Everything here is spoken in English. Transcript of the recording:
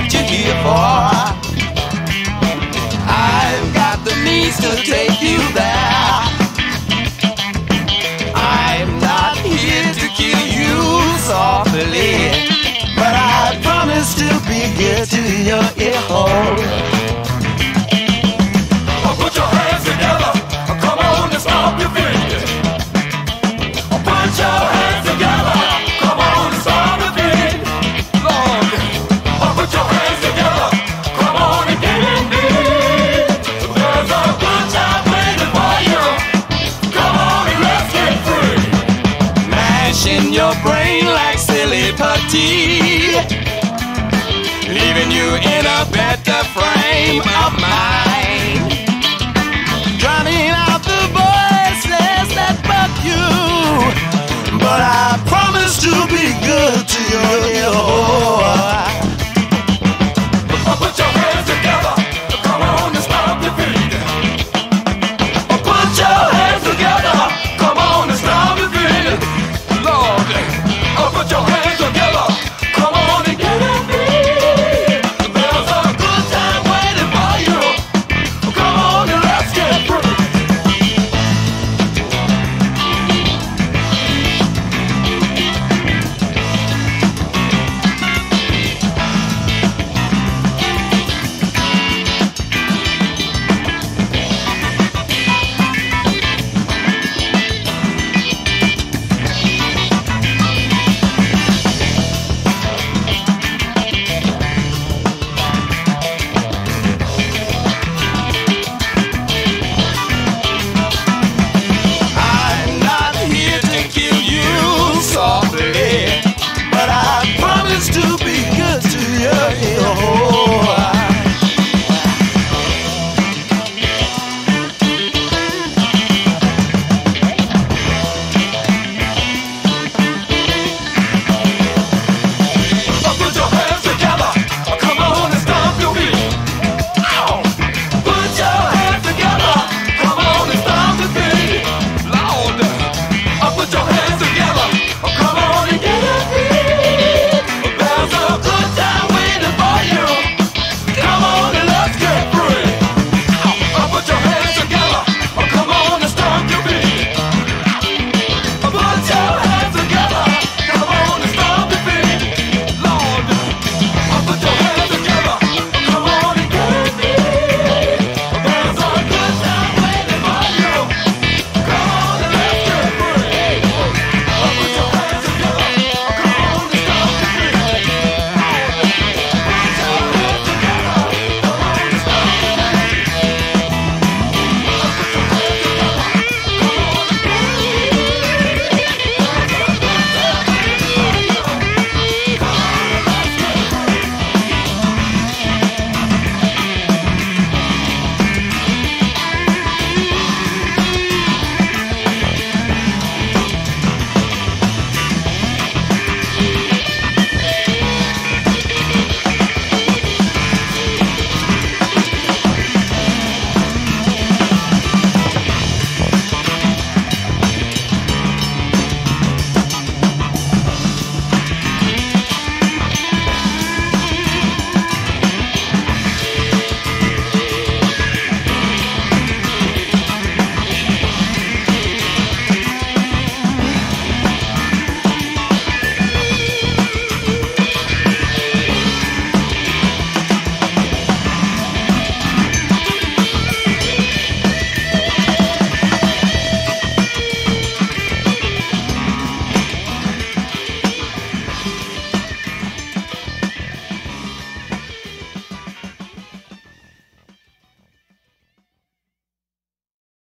what you're here for. I've got the means to take you there. I'm not here to kill you softly, but I promise to be good to your frame of mind. Drowning out the voices that bug you. But I promise to be good to you.